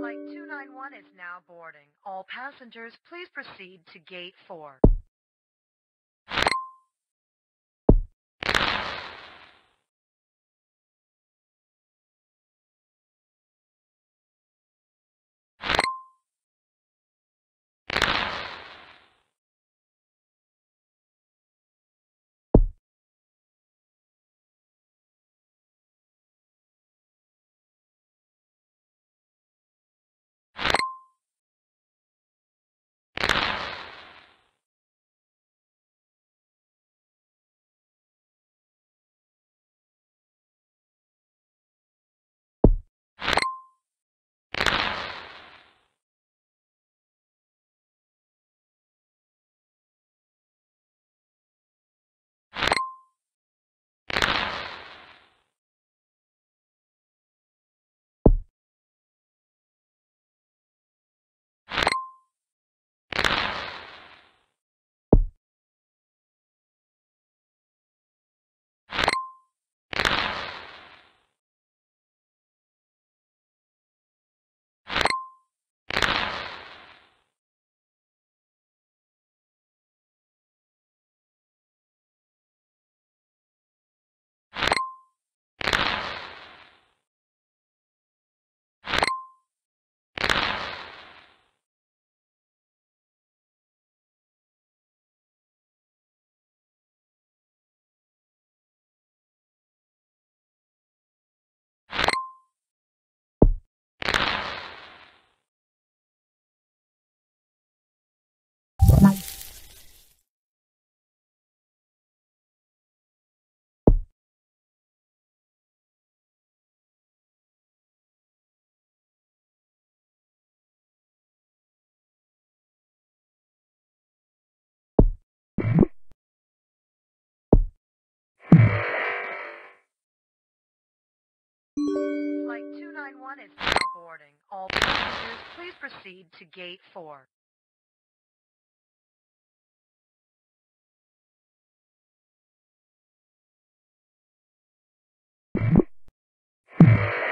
Flight 291 is now boarding. All passengers, please proceed to gate 4. Flight 291 is now boarding. All passengers, please proceed to gate 4. you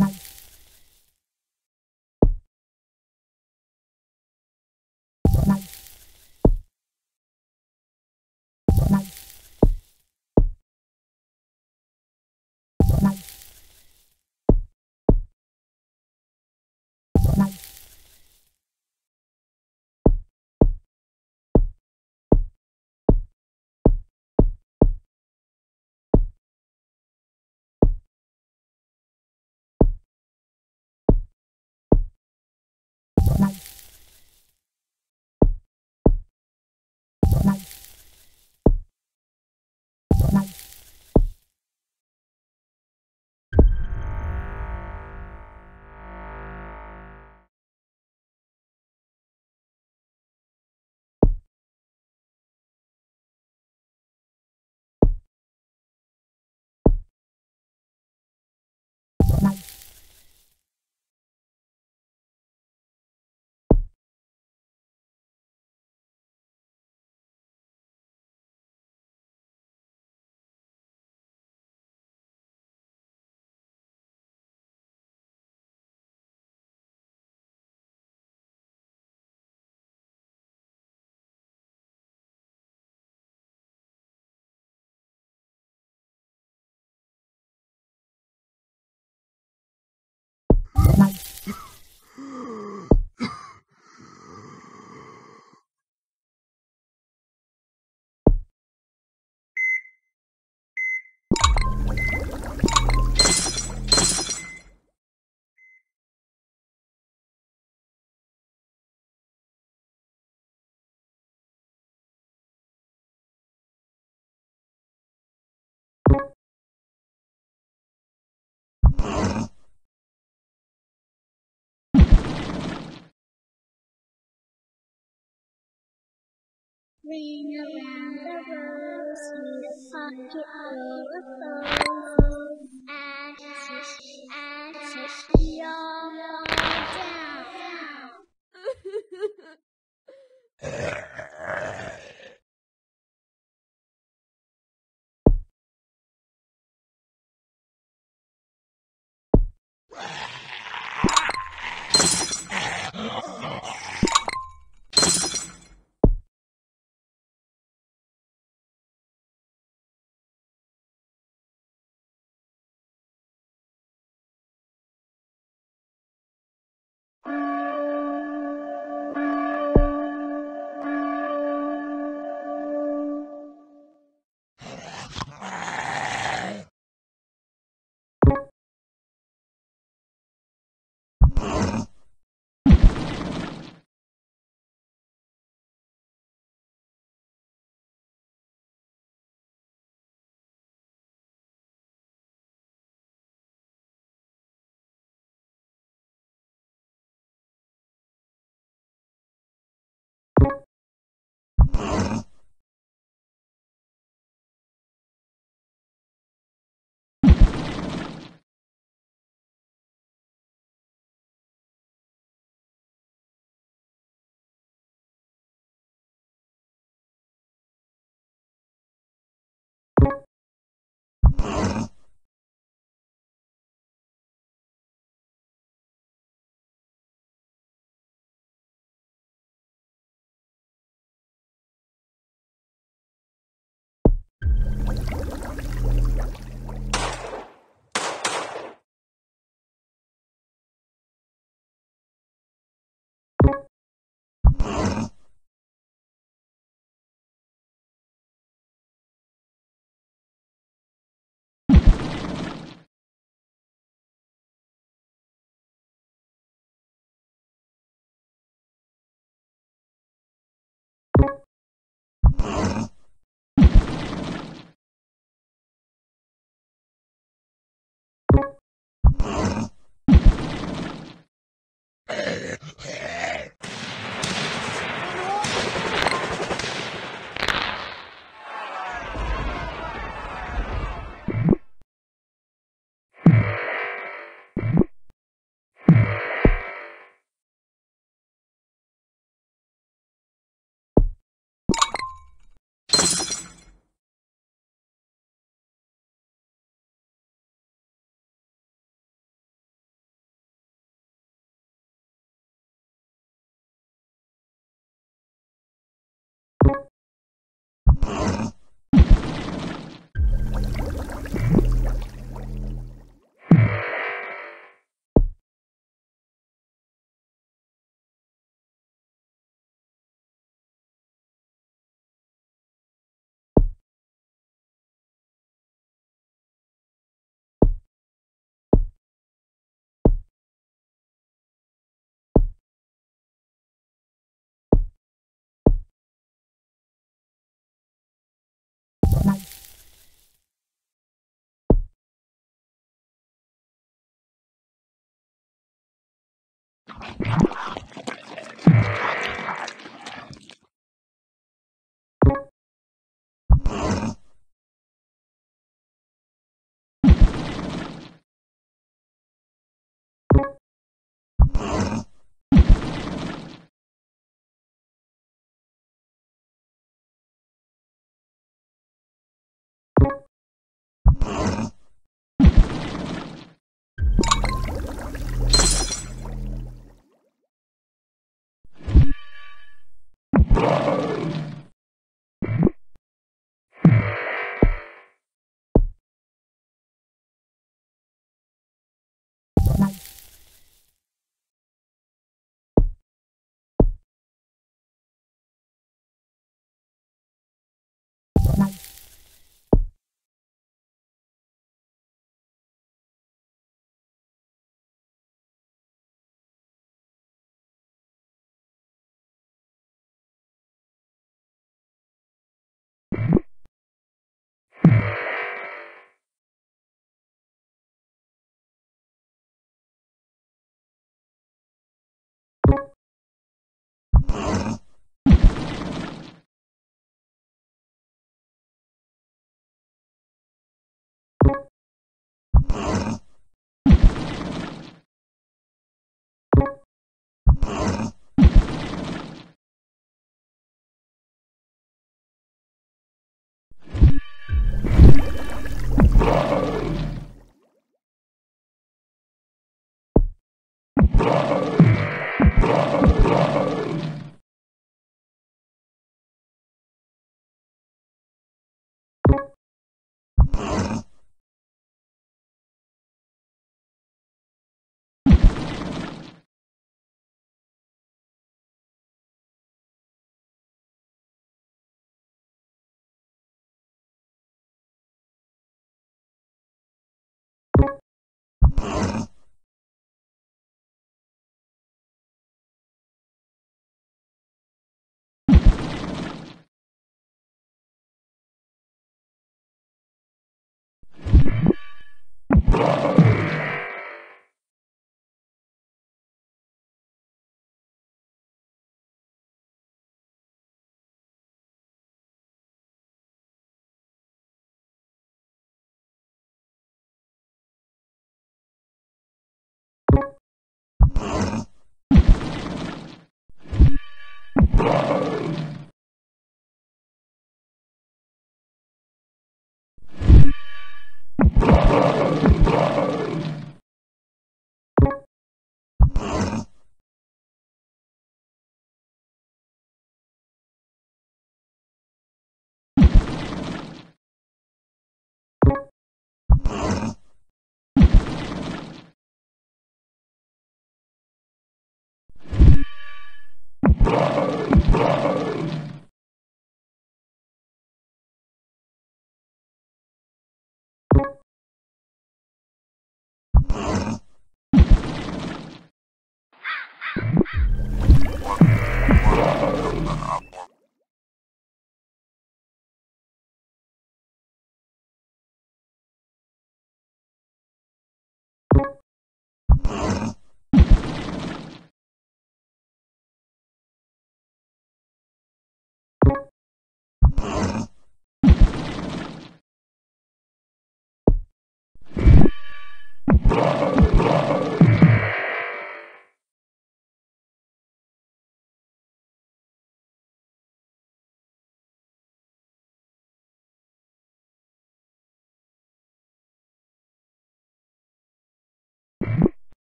ない。Ring around the rosy, the pocket full of posies. Axis, axis, y'all down. Blah. Thank Wow. Blood.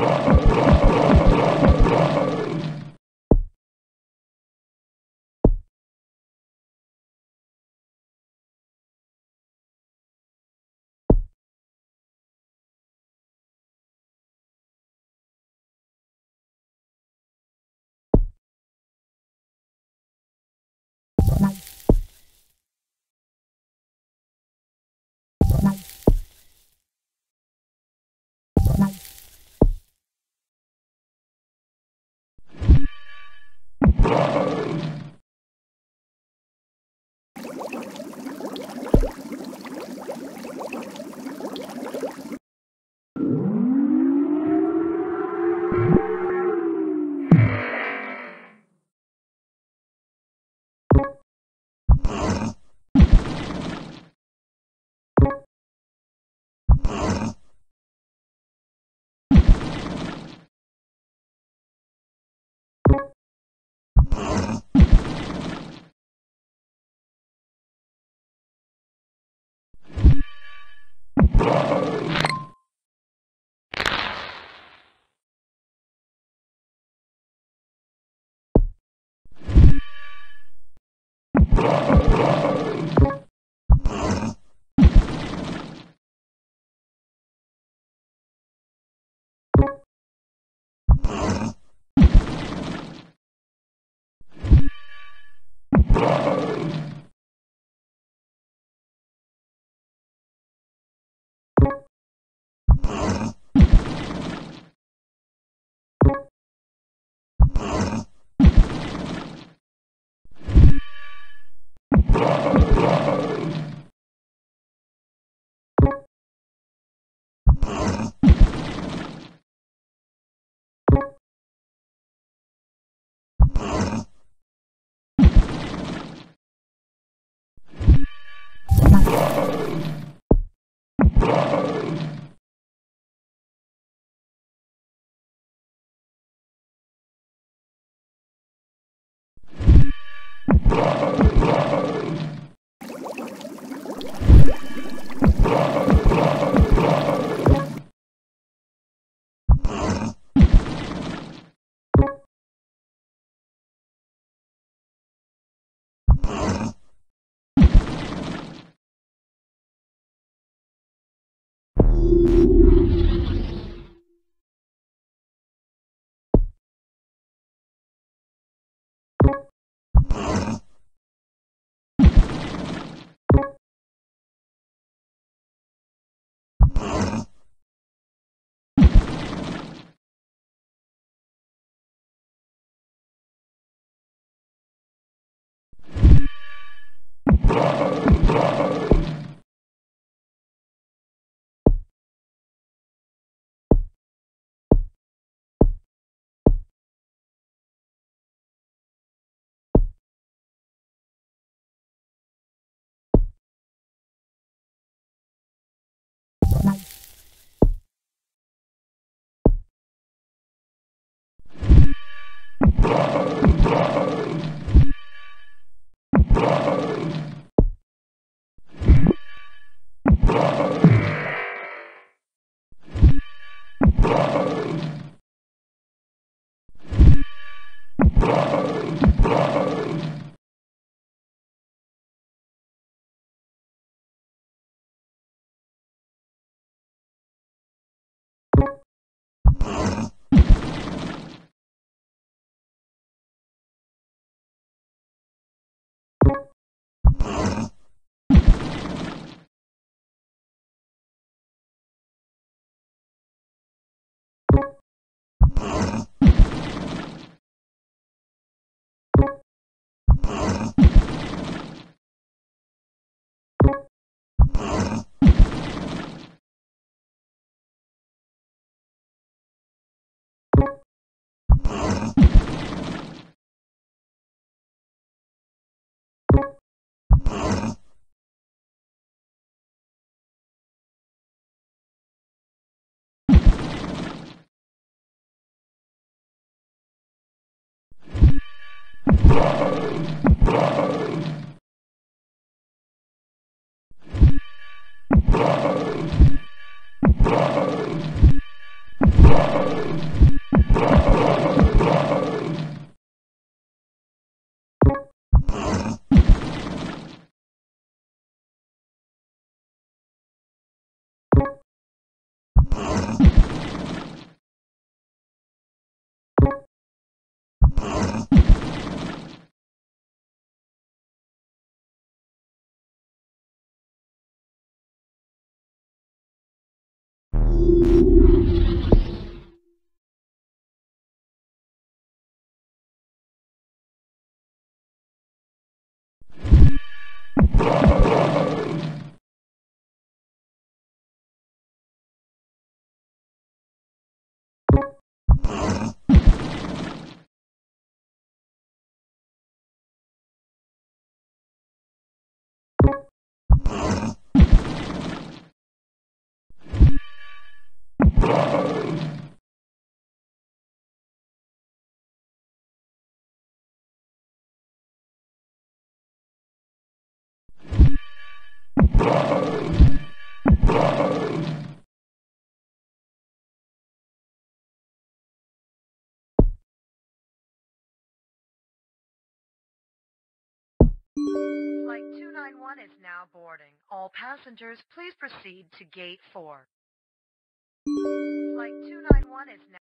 blah, blah. Bravo. Blah! Flight 291 is now boarding. All passengers, please proceed to gate 4. Flight 291 is now